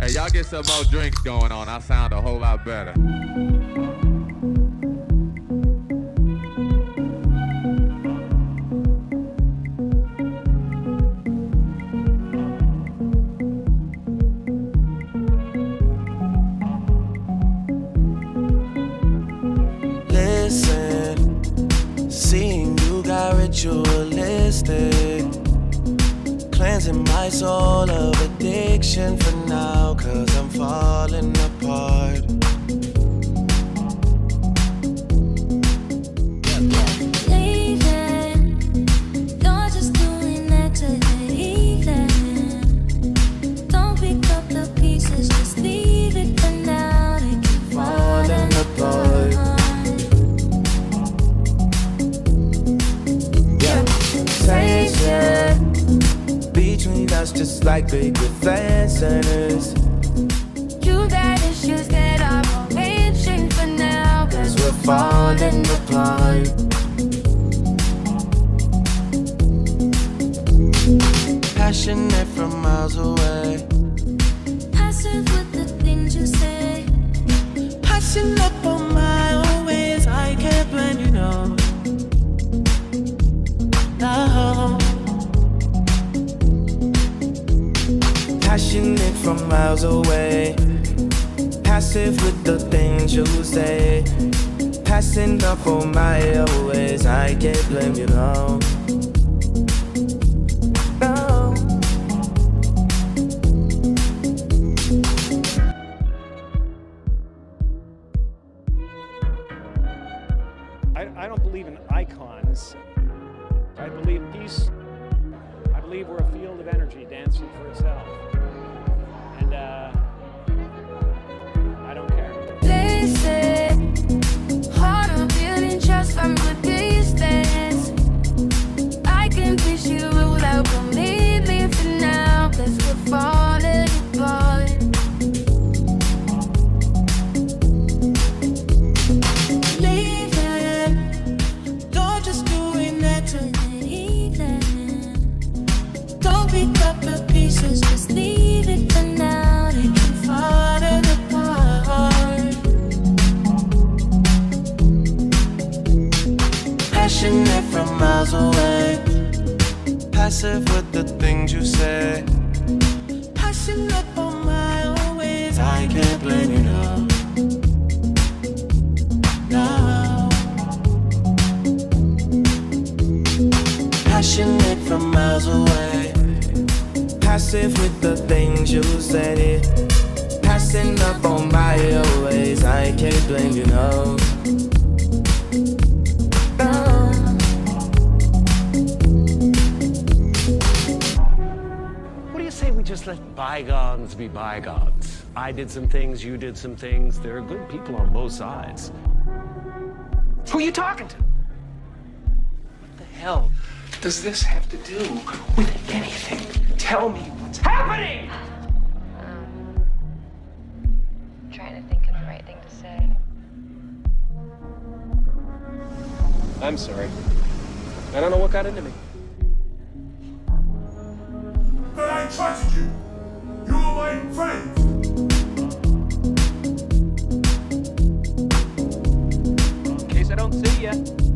Hey, y'all get some more drinks going on. I sound a whole lot better. Listen, seeing you got ritualistic. Cleansing my soul of addiction for now, cause just like big defenses. You got issues that I won't mention for now, cause we're falling apart. Passionate from miles away. From miles away. Passive with the things you say. Passing up on my own ways, I can't blame you, no. I don't believe in icons. I believe peace. I believe we're a field of energy dancing for itself. Miles away. Passive with the things you say. Passing up on my own ways, I can't blame you now. No. Passionate from miles away. Passive with the things you say. Passing up on my just let bygones be bygones? I did some things, you did some things. There are good people on both sides. Who are you talking to? What the hell does this have to do with anything? Tell me what's happening! Um, trying to think of the right thing to say. I'm sorry. I don't know what got into me. Até!